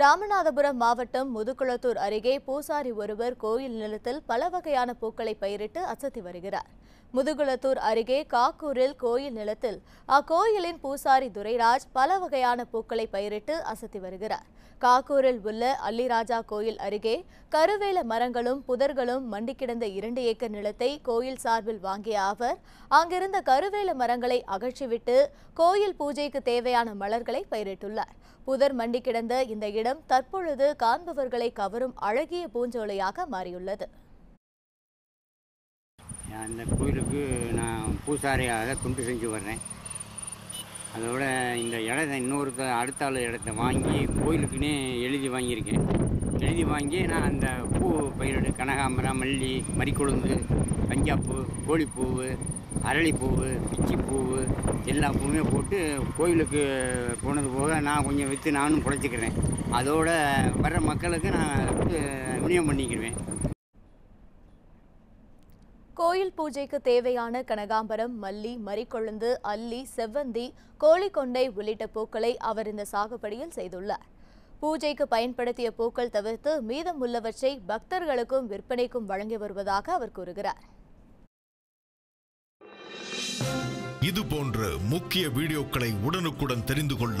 ராமநாதபுரம் மாவட்டம் முதுகுளத்தூர் அருகே பூசாரி ஒருவர் கோயில் நிலத்தில் பல வகையான பூக்களை பயிரிட்டு அசத்தி வருகிறார். முதுகுளத்தூர் அருகே காக்கூரில் கோயில் நிலத்தில் அக்கோயிலின் பூசாரி துரைராஜ் பல வகையான பூக்களை பயிரிட்டு அசத்தி வருகிறார். காக்கூரில் உள்ள அல்லிராஜா கோயில் அருகே கருவேல மரங்களும் புதர்களும் மண்டி கிடந்த இரண்டு ஏக்கர் நிலத்தை கோயில் சார்பில் வாங்கிய அவர் அங்கிருந்த கருவேல மரங்களை அகற்றிவிட்டு கோயில் பூஜைக்கு தேவையான மலர்களை பயிரிட்டுள்ளார். புதர் மண்டி கிடந்த இந்த இடம் இடம் தற்பொழுது காண்பவர்களை கவரும் அழகிய பூஞ்சோலையாக மாறியுள்ளது. அந்த கோயிலுக்கு நான் பூசாரியாக தொண்டு செஞ்சு வர்றேன். அதோட இந்த இடத்த இன்னொருத்த அடுத்த ஆள் இடத்த வாங்கி கோயிலுக்குன்னே எழுதி வாங்கியிருக்கேன். எழுதி வாங்கி நான் அந்த பூ பயிரிடு கனகாம்பரம் மல்லி மறிக்கொழுந்து பஞ்சாப்பூ கோழிப்பூவு அரளிப்பூவு பிச்சிப்பூவு எல்லா பூவுமே போட்டு கோயிலுக்கு போனது போக நான் கொஞ்சம் விற்று நானும் பிழைச்சிக்கிறேன் அதோட வர்ற மக்களுக்கு நான் விநியோகம் பண்ணிக்கிடுவேன். கோயில் பூஜைக்கு தேவையான கனகாம்பரம் மல்லி மறிக்கொழுந்து அல்லி செவ்வந்தி கோழிக்கொண்டை உள்ளிட்ட பூக்களை அவர் இந்த சாகுபடியில் செய்துள்ளார். பூஜைக்கு பயன்படுத்திய பூக்கள் தவிர்த்து மீதமுள்ளவற்றை பக்தர்களுக்கும் விற்பனைக்கும் வழங்கி வருவதாக அவர் கூறுகிறார். இது போன்ற முக்கிய வீடியோக்களை உடனுக்குடன் தெரிந்து கொள்ள